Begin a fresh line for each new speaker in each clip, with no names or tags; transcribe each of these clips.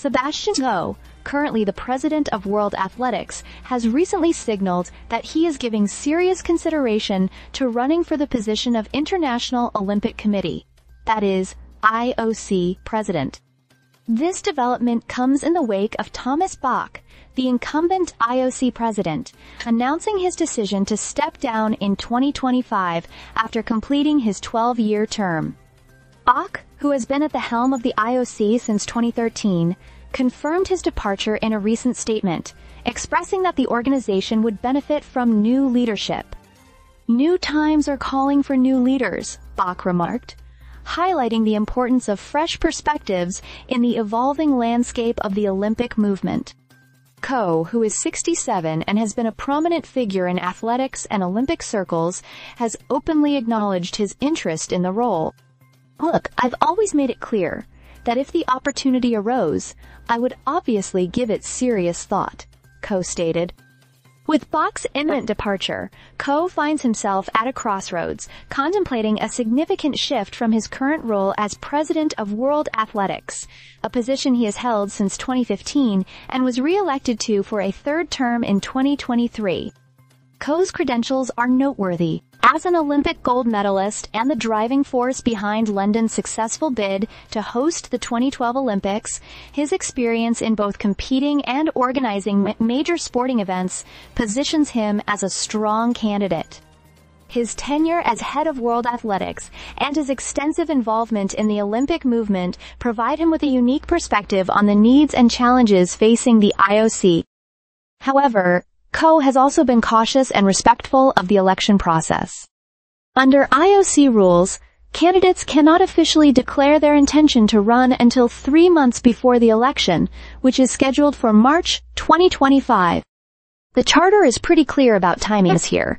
Sebastian Coe, currently the president of World Athletics, has recently signaled that he is giving serious consideration to running for the position of International Olympic Committee, that is, IOC president. This development comes in the wake of Thomas Bach, the incumbent IOC president, announcing his decision to step down in 2025 after completing his 12-year term. Bach, who has been at the helm of the IOC since 2013, confirmed his departure in a recent statement, expressing that the organization would benefit from new leadership. New times are calling for new leaders, Bach remarked, highlighting the importance of fresh perspectives in the evolving landscape of the Olympic movement. Coe, who is 67 and has been a prominent figure in athletics and Olympic circles, has openly acknowledged his interest in the role. Look, I've always made it clear that if the opportunity arose, I would obviously give it serious thought, Coe stated. With Bach's imminent departure, Coe finds himself at a crossroads, contemplating a significant shift from his current role as president of World Athletics, a position he has held since 2015 and was re-elected to for a third term in 2023. Coe's credentials are noteworthy. As an Olympic gold medalist and the driving force behind London's successful bid to host the 2012 Olympics, his experience in both competing and organizing major sporting events positions him as a strong candidate. His tenure as head of World Athletics and his extensive involvement in the Olympic movement provide him with a unique perspective on the needs and challenges facing the IOC. However, Coe has also been cautious and respectful of the election process. Under IOC rules, candidates cannot officially declare their intention to run until three months before the election, which is scheduled for March 2025. The charter is pretty clear about timings here,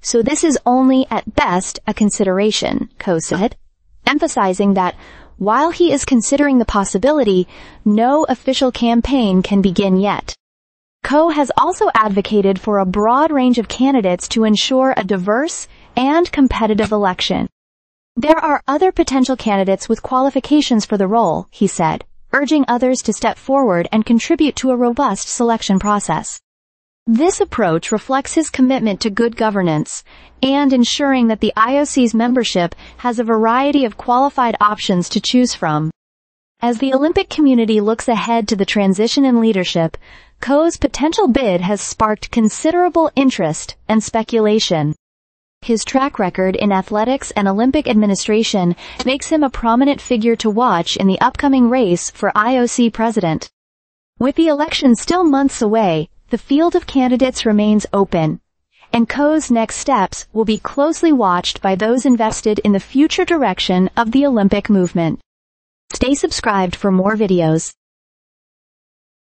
so this is only at best a consideration, Coe said, emphasizing that while he is considering the possibility, no official campaign can begin yet. Coe has also advocated for a broad range of candidates to ensure a diverse and competitive election. There are other potential candidates with qualifications for the role, he said, urging others to step forward and contribute to a robust selection process. This approach reflects his commitment to good governance and ensuring that the IOC's membership has a variety of qualified options to choose from. As the Olympic community looks ahead to the transition in leadership, Coe's potential bid has sparked considerable interest and speculation. His track record in athletics and Olympic administration makes him a prominent figure to watch in the upcoming race for IOC president. With the election still months away, the field of candidates remains open, and Coe's next steps will be closely watched by those invested in the future direction of the Olympic movement. Stay subscribed for more videos.